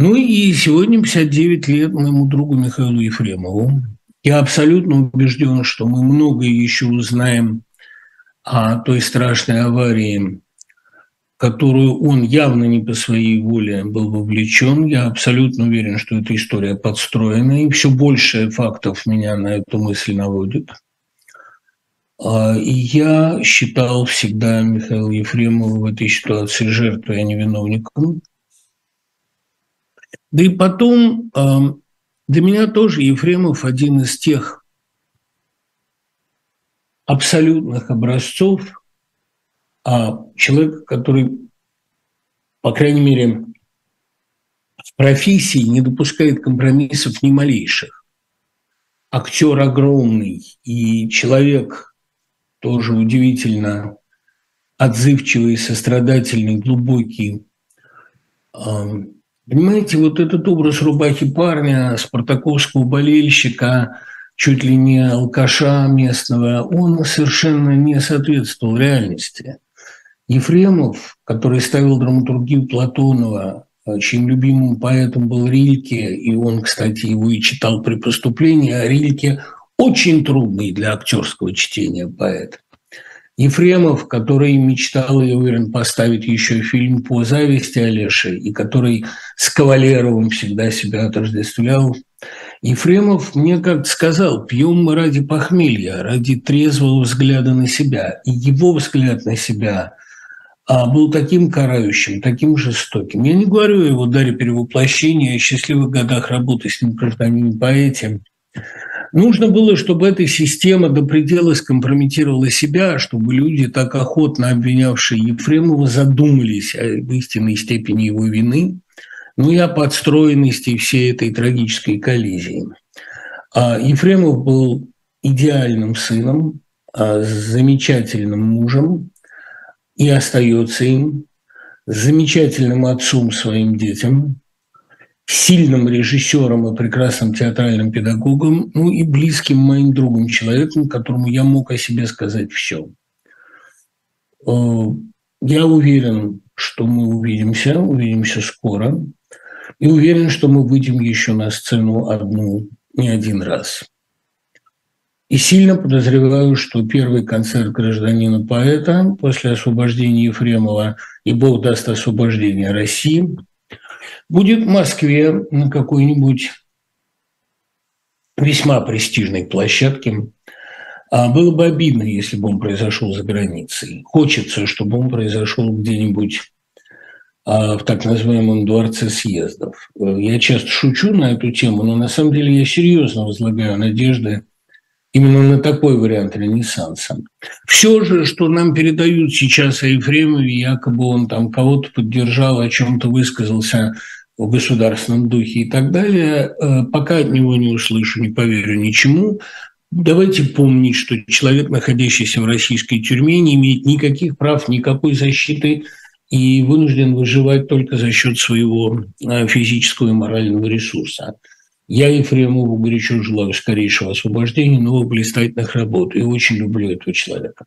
Ну и сегодня 59 лет моему другу Михаилу Ефремову. Я абсолютно убежден, что мы многое еще узнаем о той страшной аварии, которую он явно не по своей воле был вовлечен. Я абсолютно уверен, что эта история подстроена, и все больше фактов меня на эту мысль наводит. А, и я считал всегда Михаила Ефремова в этой ситуации жертвой, а не виновником. Да и потом для меня тоже Ефремов один из тех абсолютных образцов, а человек, который, по крайней мере, в профессии не допускает компромиссов ни малейших. Актер огромный и человек тоже удивительно отзывчивый, сострадательный, глубокий. Понимаете, вот этот образ рубахи парня, спартаковского болельщика, чуть ли не алкаша местного, он совершенно не соответствовал реальности. Ефремов, который ставил драматургию Платонова, чьим любимым поэтом был Рильке, и он, кстати, его и читал при поступлении, а Рильке очень трудный для актерского чтения поэт. Ефремов, который мечтал, я уверен, поставить еще фильм по зависти Олеши, и который с Кавалеровым всегда себя отождествлял. Ефремов мне как сказал, пьем мы ради похмелья, ради трезвого взгляда на себя. И его взгляд на себя а, был таким карающим, таким жестоким. Я не говорю о его даре перевоплощения, о счастливых годах работы с ним гражданине поэте, Нужно было, чтобы эта система до предела скомпрометировала себя, чтобы люди, так охотно обвинявшие Ефремова, задумались о истинной степени его вины, ну и о подстроенности всей этой трагической коллизии. А Ефремов был идеальным сыном, а замечательным мужем и остается им, замечательным отцом своим детям, сильным режиссером и прекрасным театральным педагогом, ну и близким моим другом, человеком, которому я мог о себе сказать все. Э, я уверен, что мы увидимся, увидимся скоро, и уверен, что мы выйдем еще на сцену одну, не один раз. И сильно подозреваю, что первый концерт гражданина-поэта после освобождения Ефремова и «Бог даст освобождение России» будет в Москве на какой-нибудь весьма престижной площадке. А было бы обидно, если бы он произошел за границей. Хочется, чтобы он произошел где-нибудь а, в так называемом дворце съездов. Я часто шучу на эту тему, но на самом деле я серьезно возлагаю надежды именно на такой вариант Ренессанса. Все же, что нам передают сейчас о Ефремове, якобы он там кого-то поддержал, о чем-то высказался в государственном духе и так далее, э, пока от него не услышу, не поверю ничему. Давайте помнить, что человек, находящийся в российской тюрьме, не имеет никаких прав, никакой защиты и вынужден выживать только за счет своего э, физического и морального ресурса. Я Ефремову горячо желаю скорейшего освобождения, новых блистательных работ и очень люблю этого человека.